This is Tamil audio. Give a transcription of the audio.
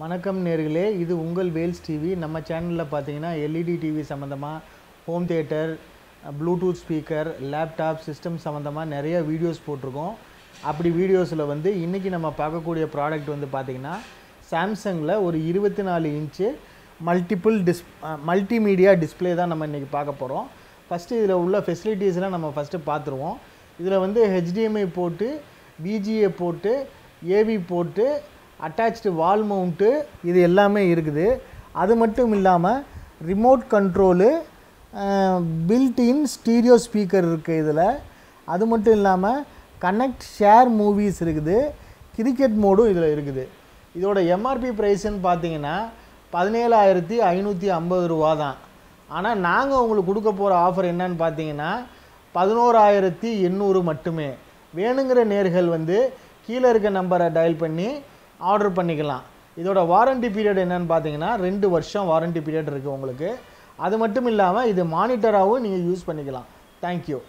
வணக்கம் நேர்களே இது உங்கள் வேல்ஸ் டிவி. நம்ம சேனலில் பார்த்தீங்கன்னா எல்இடி டிவி சம்மந்தமாக home theatre Bluetooth speaker laptop system சம்மந்தமாக நிறைய வீடியோஸ் போட்டிருக்கோம். அப்படி வீடியோஸில் வந்து இன்றைக்கி நம்ம பார்க்கக்கூடிய ப்ராடக்ட் வந்து பார்த்திங்கன்னா சாம்சங்கில் ஒரு இருபத்தி நாலு inch multiple dis multimedia display தான் நம்ம இன்றைக்கி பார்க்க போகிறோம் ஃபஸ்ட்டு இதில் உள்ள ஃபெசிலிட்டிஸ்லாம் நம்ம ஃபஸ்ட்டு பார்த்துருவோம். இதில் வந்து ஹெச்டிஎம்ஐ போட்டு பிஜிஏ போட்டு ஏவி போட்டு அட்டாச்டு வால் மவுண்ட்டு இது எல்லாமே இருக்குது. அது மட்டும் இல்லாமல் remote control built in stereo speaker இருக்குது இதில். அது மட்டும் இல்லாமல் கனெக்ட் ஷேர் மூவிஸ் இருக்குது. கிரிக்கெட் மோடும் இதில் இருக்குது. இதோட எம்ஆர்பி ப்ரைஸ்ன்னு பார்த்தீங்கன்னா பதினேழாயிரத்தி ஐநூற்றி ஐம்பது ரூபா தான் ஆனால் நாங்கள் உங்களுக்கு கொடுக்க போகிற ஆஃபர் என்னன்னு பார்த்தீங்கன்னா பதினோராயிரத்தி எண்ணூறு மட்டுமே. வேணுங்கிற நேர்கள் வந்து கீழே இருக்க நம்பரை டயல் பண்ணி ஆர்டர் பண்ணிக்கலாம். இதோட வாரண்டி பீரியட் என்னென்னு பார்த்தீங்கன்னா ரெண்டு வருஷம் வாரண்டி பீரியட் இருக்குது உங்களுக்கு. அது மட்டும் இல்லாமல் இது மானிட்டராகவும் நீங்கள் யூஸ் பண்ணிக்கலாம். தேங்க்யூ